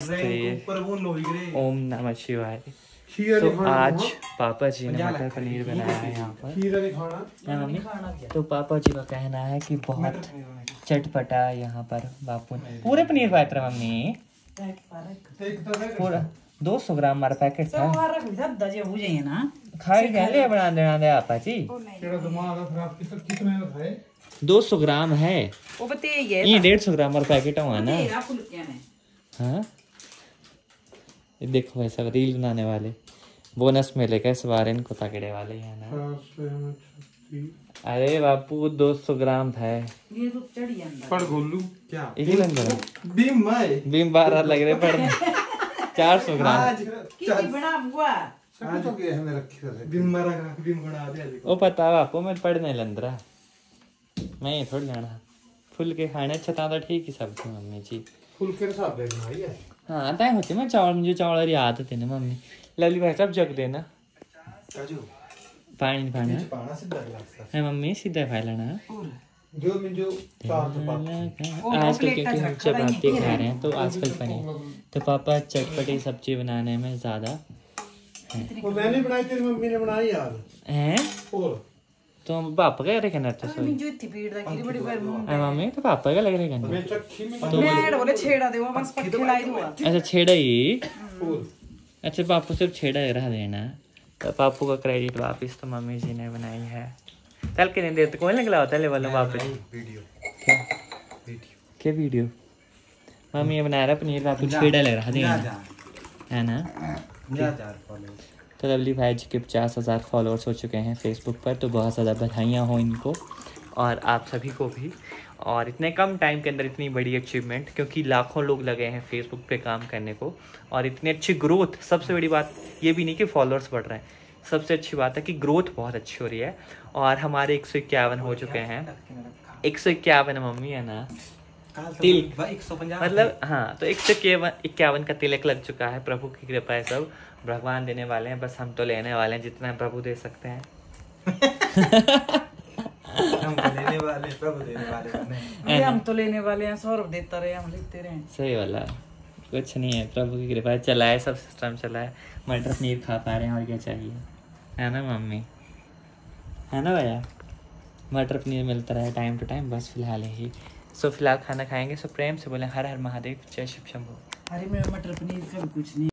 नमस्ते ओम नमः शिवाय। तो आज पापा जी ने मटर पनीर बनाया है यहाँ पर। तो पापा जी का कहना है कि बहुत चटपटा है यहाँ पर बापू ने। पूरे पनीर पाए थे मम्मी? पूरा दो सौ ग्राम हमारा पैकेट था। खाई क्या? ले बना देना दे आपा जी दो सौ ग्राम है। ये डेढ़ सौ ग्राम हमारा पैकेट हुआ ना। हाँ? ये देखो ऐसा रील बनाने वाले। बोनस मिलेगा इस बार इनको तगड़े वाले हैं ना? अरे बापू दो सौ ग्राम था पर गोलू क्या? यही बन रहा बीम बीम बारह लग रहे पड़ने चार सौ ग्राम। आज आज तो गया है मैं बीम बीम बना दिया पता बापू मैं पढ़ने लंद रहा मैं थोड़ी जाना। फुल के खाने अच्छा तो ठीक ही सब थी मम्मी जी। फुल के हिसाब से बनाई है? हाँ तय होते मैं चावल मुझे चावल याद थे ना मम्मी। लवली भाई साहब जग देना काजू? पानी नहीं पाना। पाना से डर लगता है मम्मी सीधा खा लेना। जो मैं जो चपाती आजकल क्योंकि हम चपाती खा रहे हैं तो आजकल पनीर। तो पापा चटपटी सब्ज़ी बनाने में ज़्यादा वो मैंने बनाई तेरी मम्मी ने बनाई यार। हैं? और? तो पापा का लगे करना तो सोई है मम्मी तो पापा का लग रहा करना मैं चक्की में अच्छा छेड़ा ही। अच्छा पापू सिर्फ़ छेड़ा ही रहा देना। तो पापू का क्रेडिट वापिस तो मम्मी जी ने बनाई है। तल के नहीं देते कौन निकला होता है वाला वापिस। वीडियो। क्या? वीडियो। क्या वीडियो? मम्मी ये बना रहा पनीर वापिस छेड़ा ले रहा देना। है ना? जा जा फॉलो तो लवली भाई जी के पचास हज़ार फॉलोअर्स हो चुके हैं फेसबुक पर तो बहुत ज़्यादा बधाइयाँ हो इनको। और आप सभी को भी। और इतने कम टाइम के अंदर इतनी बड़ी अचीवमेंट क्योंकि लाखों लोग लगे हैं फेसबुक पे काम करने को। और इतनी अच्छी ग्रोथ सबसे बड़ी बात ये भी नहीं कि फॉलोअर्स बढ़ रहे हैं। सबसे अच्छी बात है कि ग्रोथ बहुत अच्छी हो रही है। और हमारे एक सौ इक्यावन हो चुके हैं। एक सौ इक्यावन मम्मी है ना। तिल। मतलब हाँ तो एक सौ इक्यावन इक्यावन का तिलक लग चुका है प्रभु की कृपा है सब। भगवान देने वाले हैं बस हम तो लेने वाले हैं जितना प्रभु दे सकते हैं। हम तो लेने वाले प्रभु देने वाले हम तो लेने वाले हैं सौरभ देता रहे हम लेते रहे। सही वाला। कुछ नहीं है प्रभु की कृपा चला है सब सिस्टम चला है। मटर पनीर खा पा रहे हैं और क्या चाहिए? है ना मम्मी? है ना भैया? मटर पनीर मिलता रहा टाइम टू टाइम बस फ़िलहाल यही। सो फ़िलहाल खाना खाएँगे, सो प्रेम से बोले, हर हर महादेव, जय शिव शंभू। अरे मेरा मटर पनीर का कुछ नहीं।